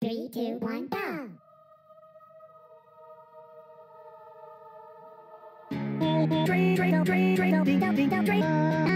Three, two, one, go! Train, train, train, train, train, train, train, train.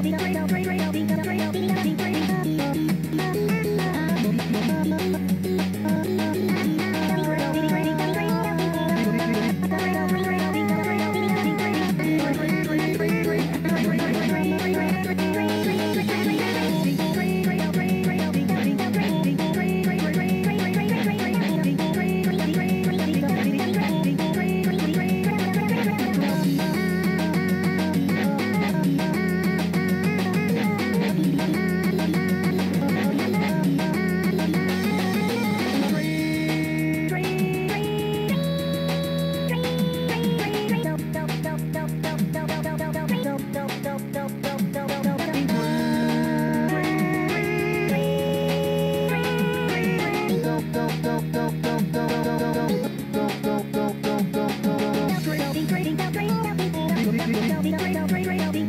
Don't, don't, Don't be afraid, don't be afraid, don't be afraid, don't be afraid.